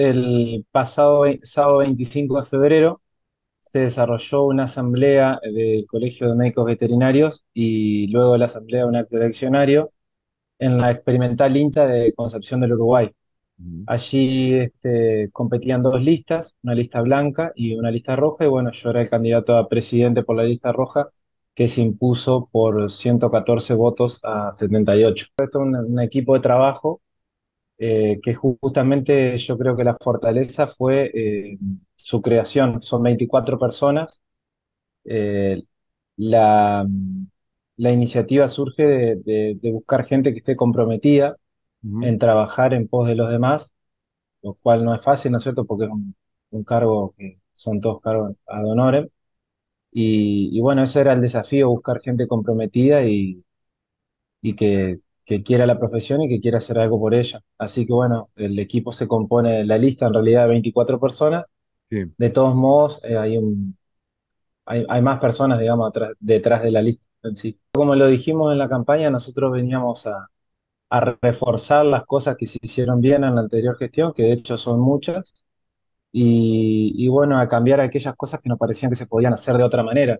el pasado sábado 25 de febrero se desarrolló una asamblea del Colegio de Médicos Veterinarios y luego de la asamblea un acto eleccionario en la experimental INTA de Concepción del Uruguay. Allí este, competían dos listas, una lista blanca y una lista roja, y bueno, yo era el candidato a presidente por la lista roja, que se impuso por 114 votos a 78. Esto es un, un equipo de trabajo eh, que justamente yo creo que la fortaleza fue eh, su creación. Son 24 personas. Eh, la, la iniciativa surge de, de- de buscar gente que esté comprometida en trabajar en pos de los demás, lo cual no es fácil, ¿no es cierto? Porque es un, un cargo que son todos cargos ad honorem. Y, y bueno, ese era el desafío, buscar gente comprometida y, y que, que quiera la profesión y que quiera hacer algo por ella. Así que bueno, el equipo se compone, la lista en realidad de 24 personas. Sí. De todos modos, eh, hay un, hay, hay más personas, digamos, atrás- detrás de la lista en sí. Como lo dijimos en la campaña, nosotros veníamos a, a reforzar las cosas que se hicieron bien en la anterior gestión, que de hecho son muchas, y, y bueno, a cambiar aquellas cosas que nos parecían que se podían hacer de otra manera.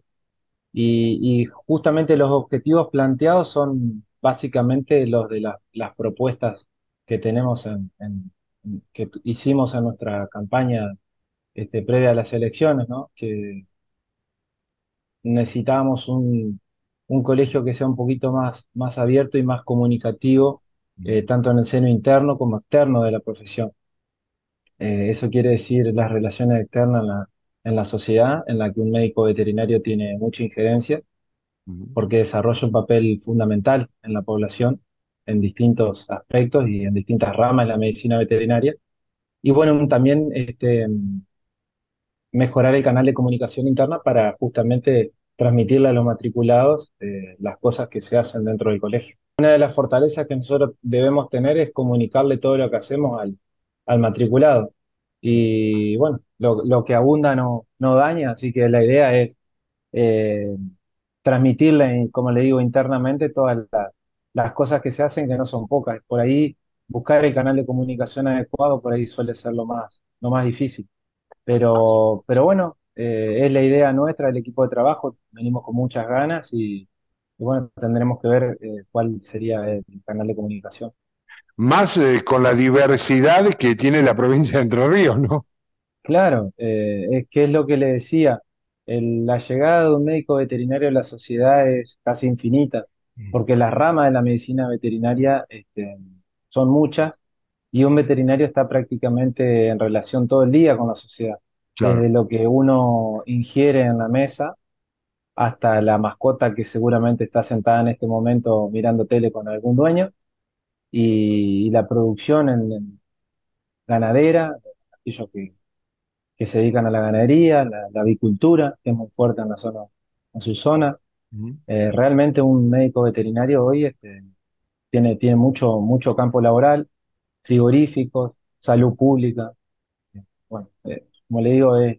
Y, y justamente los objetivos planteados son básicamente los de la- las propuestas que tenemos en, que hicimos en nuestra campaña este, previa a las elecciones, ¿no? Que necesitábamos un, un colegio que sea un poquito más, más abierto y más comunicativo, eh, tanto en el seno interno como externo de la profesión. Eh, eso quiere decir las relaciones externas en la, en la sociedad, en la que un médico veterinario tiene mucha injerencia. Porque desarrolla un papel fundamental en la población en distintos aspectos y en distintas ramas de la medicina veterinaria. Y bueno, también este, mejorar el canal de comunicación interna para justamente transmitirle a los matriculados eh, las cosas que se hacen dentro del colegio. Una de las fortalezas que nosotros debemos tener es comunicarle todo lo que hacemos al, al matriculado. Y bueno, lo, lo que abunda no, no daña, así que la idea es eh, transmitirle, como le digo, internamente todas la- las cosas que se hacen, que no son pocas. Por ahí, buscar el canal de comunicación adecuado, por ahí suele ser lo más, lo más difícil. Pero, pero bueno, eh, es la idea nuestra del equipo de trabajo, venimos con muchas ganas y, y bueno, tendremos que ver eh, cuál sería el canal de comunicación. Más eh, con la diversidad que tiene la provincia de Entre Ríos, ¿no? Claro, eh, es que es lo que le decía, el- la llegada de un médico veterinario a la sociedad es casi infinita, porque las ramas de la medicina veterinaria este, son muchas y un veterinario está prácticamente en relación todo el día con la sociedad, Claro. desde lo que uno ingiere en la mesa hasta la mascota que seguramente está sentada en este momento mirando tele con algún dueño y, y la producción en, en ganadera, aquellos que que se dedican a la ganadería, la, la avicultura, que es muy fuerte en la zona, en su zona. Eh, realmente un médico veterinario hoy este, tiene, tiene mucho, mucho campo laboral, frigoríficos, salud pública. Bueno, eh, como le digo, es,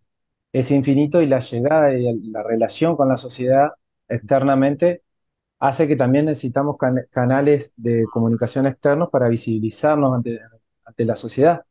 es infinito y la llegada y la relación con la sociedad externamente hace que también necesitamos can- canales de comunicación externos para visibilizarnos ante, ante la sociedad.